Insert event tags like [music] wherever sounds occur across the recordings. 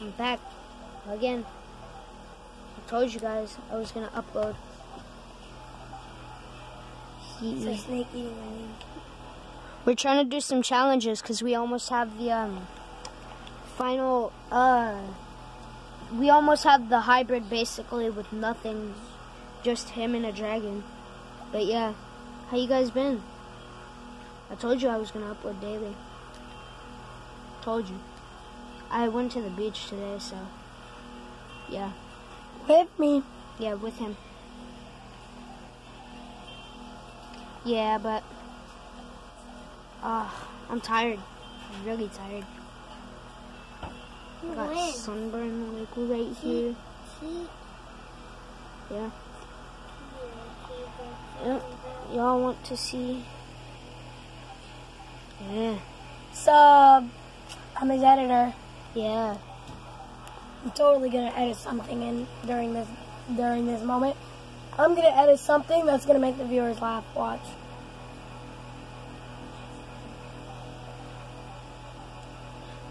I'm back again. I told you guys I was gonna upload. It's snake eating a link. We're trying to do some challenges because we almost have the um, final. Uh, we almost have the hybrid basically with nothing, just him and a dragon. But yeah, how you guys been? I told you I was gonna upload daily. Told you. I went to the beach today, so yeah, With me. yeah, with him. Yeah, but uh, I'm tired. I'm really tired. I got When? sunburn like right here. See? Yeah. yeah. Y'all want to see? Yeah. So, I'm his editor. Yeah. I'm totally gonna edit something in during this during this moment. I'm gonna edit something that's gonna make the viewers laugh. Watch.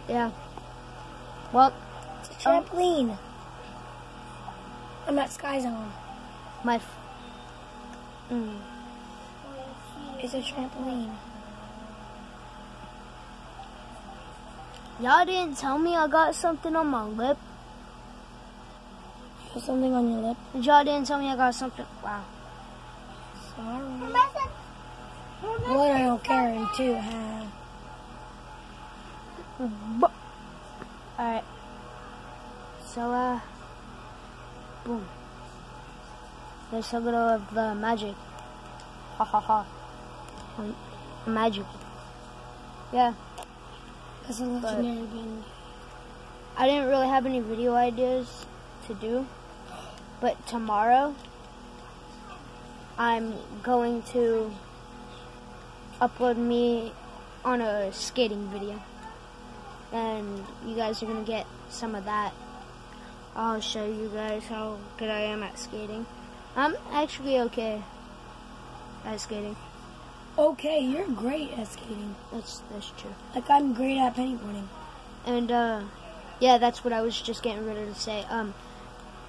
Yeah. Well, It's a trampoline. I'm at Sky Zone. my. F- mm. It's a trampoline. Y'all didn't tell me I got something on my lip. There's something on your lip. Y'all didn't tell me I got something. Wow. Sorry. What I don't care, two, huh? Alright. So, uh. Boom. There's a little of the magic. Ha ha ha. Um, Magic. Yeah. A legendary. I didn't really have any video ideas to do, but tomorrow I'm going to upload me on a skating video. And you guys are going to get some of that. I'll show you guys how good I am at skating. I'm actually okay at skating. Okay, you're great at skating. That's that's true. Like I'm great at pennyboarding. And uh, yeah, that's what I was just getting ready to say. Um,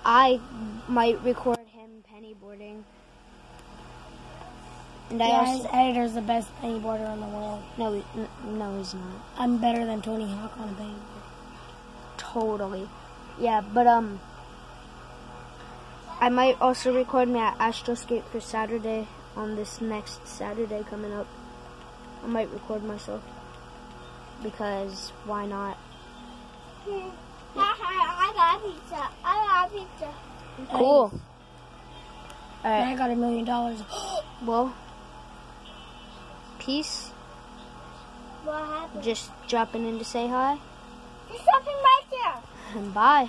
I might record him pennyboarding. And I Yeah, his also editor's the best pennyboarder in the world. no, he- no, he's not I'm better than Tony Hawk on a pennyboard. totally. Yeah, but um, I might also record me at Astro Skate for Saturday on this next Saturday coming up. I might record myself because why not? [laughs] I got pizza. I got pizza. Cool. All right. I got a million dollars. [gasps] Well, peace. What happened? Just dropping in to say hi. There's something right there. And [laughs] bye.